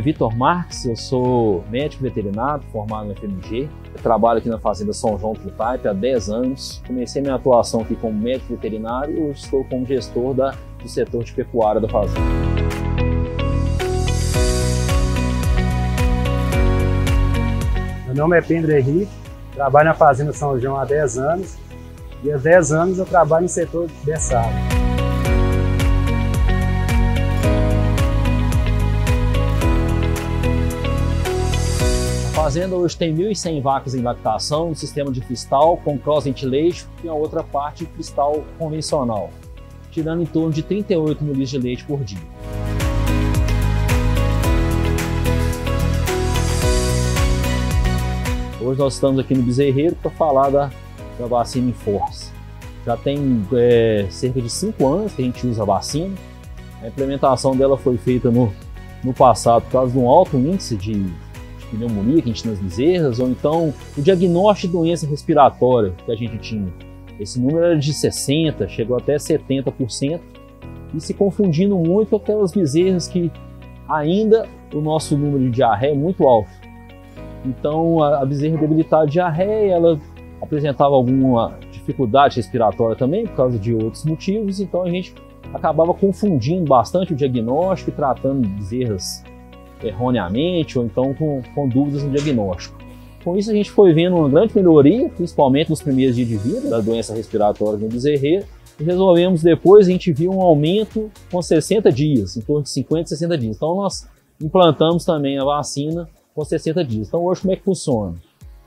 Vitor Marques, eu sou médico veterinário formado na FMG. Eu trabalho aqui na Fazenda São João do Taipe há 10 anos. Comecei minha atuação aqui como médico veterinário e estou como gestor da, do setor de pecuária da fazenda. Meu nome é Pedro Henrique, trabalho na Fazenda São João há 10 anos e há 10 anos eu trabalho no setor de área. Fazenda hoje tem 1.100 vacas em lactação, um sistema de cristal com cross ventilation e a outra parte cristal convencional, tirando em torno de 38 mil litros de leite por dia. Hoje nós estamos aqui no Bezerreiro para falar da, da vacina Inforce. Já tem é, cerca de 5 anos que a gente usa a vacina. A implementação dela foi feita no, no passado por causa de um alto índice de pneumonia que a gente tinha nas bezerras, ou então o diagnóstico de doença respiratória que a gente tinha. Esse número era de 60%, chegou até 70%, e se confundindo muito com aquelas bezerras que ainda o nosso número de diarreia é muito alto. Então a bezerra debilitada de diarreia, ela apresentava alguma dificuldade respiratória também, por causa de outros motivos, então a gente acabava confundindo bastante o diagnóstico e tratando bezerras erroneamente ou então com, com dúvidas no diagnóstico. Com isso, a gente foi vendo uma grande melhoria, principalmente nos primeiros dias de vida da doença respiratória no bezerreiro, e resolvemos depois, a gente viu um aumento com 60 dias, em torno de 50, 60 dias. Então, nós implantamos também a vacina com 60 dias. Então, hoje, como é que funciona?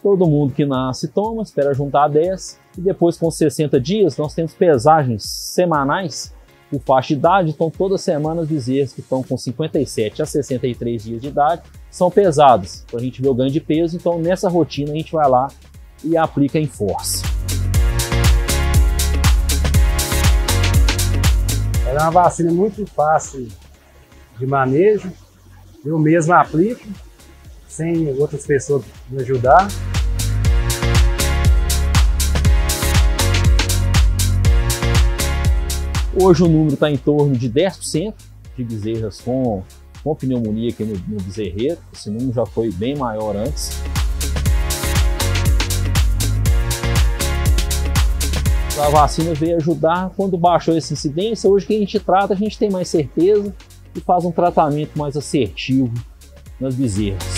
Todo mundo que nasce toma, espera juntar 10, e depois, com 60 dias, nós temos pesagens semanais por faixa de idade, então toda semana as bezerras que estão com 57 a 63 dias de idade são pesadas, para a gente ver o ganho de peso, então nessa rotina a gente vai lá e aplica em força. Ela é uma vacina muito fácil de manejo, eu mesmo aplico, sem outras pessoas me ajudar. Hoje o número está em torno de 10% de bezerras com, com pneumonia aqui no, no bezerreiro. Esse número já foi bem maior antes. A vacina veio ajudar quando baixou essa incidência. Hoje que a gente trata, a gente tem mais certeza e faz um tratamento mais assertivo nas bezerras.